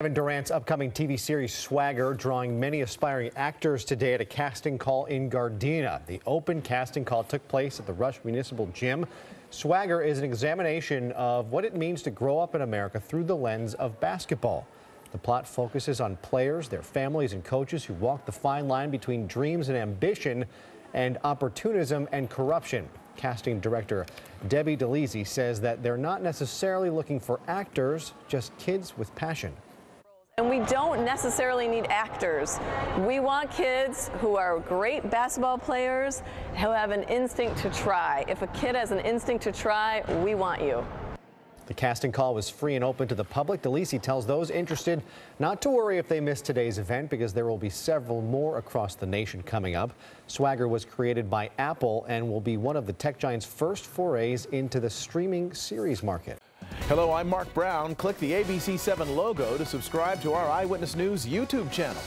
Kevin Durant's upcoming TV series Swagger drawing many aspiring actors today at a casting call in Gardena. The open casting call took place at the Rush Municipal Gym. Swagger is an examination of what it means to grow up in America through the lens of basketball. The plot focuses on players, their families, and coaches who walk the fine line between dreams and ambition and opportunism and corruption. Casting director Debbie DeLisi says that they're not necessarily looking for actors, just kids with passion. And we don't necessarily need actors. We want kids who are great basketball players who have an instinct to try. If a kid has an instinct to try, we want you. The casting call was free and open to the public. DeLisi tells those interested not to worry if they miss today's event because there will be several more across the nation coming up. Swagger was created by Apple and will be one of the tech giant's first forays into the streaming series market. Hello, I'm Mark Brown. Click the ABC7 logo to subscribe to our Eyewitness News YouTube channel.